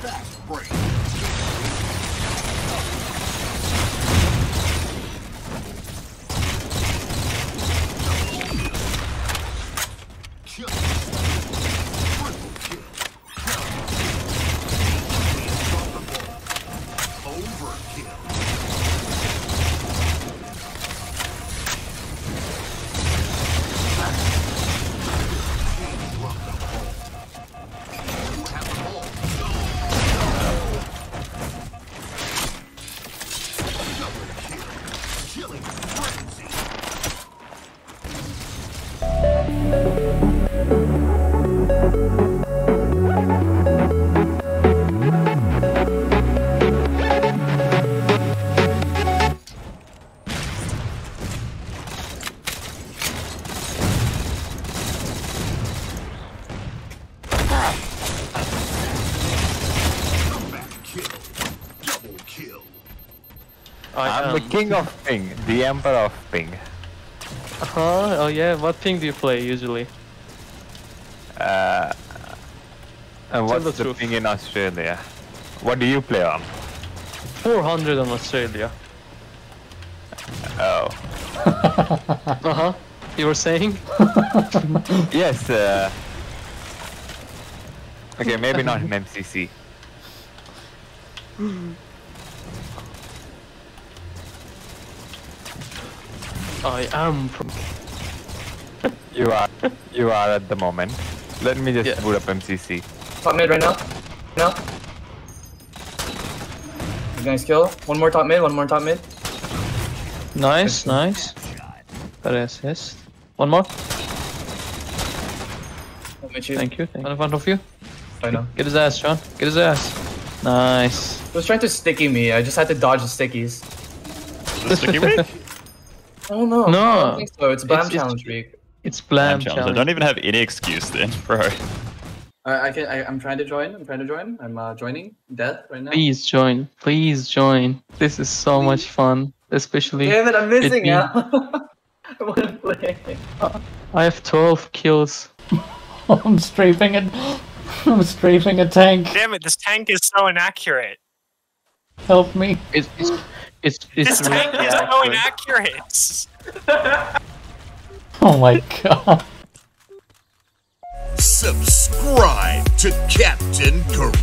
Fast break. Kill. Triple kill. Overkill. Kill. I I'm the king of ping, the emperor of ping. Uh Huh? Oh yeah. What ping do you play usually? Uh, and Tell what's the the, ping in Australia? What do you play on? 400 on Australia. Oh. Uh huh. You were saying? Yes. Uh, okay, maybe not in MCC. I am from. You are. You are at the moment. Let me just Yeah. boot up MCC. Top mid right now. Now. Nice kill. One more top mid. One more top mid. Nice, nice. Got an assist. One more. Top mid shoot. Thank you. Thank you. In front of you. I know. Get his ass, John. Get his ass. Nice. He was trying to sticky me. I just had to dodge the stickies. Is this sticky week? Oh no. No. I don't think so. It's Blam It's- it's- challenge week. It's blam Challenge. I don't even have any excuse then, bro. I, I can. I, I'm trying to join. I'm trying to join. I'm uh, joining. Death right now. Please join. Please join. This is so much fun. Especially, Damn it! I'm missing me. now. I want to play. I have 12 kills. I'm strafing it. I'm strafing a tank. Damn it, this tank is so inaccurate. Help me. It's it's it's, This tank really is so accurate. inaccurate. Oh my god. Subscribe to Kaptain Karizzma.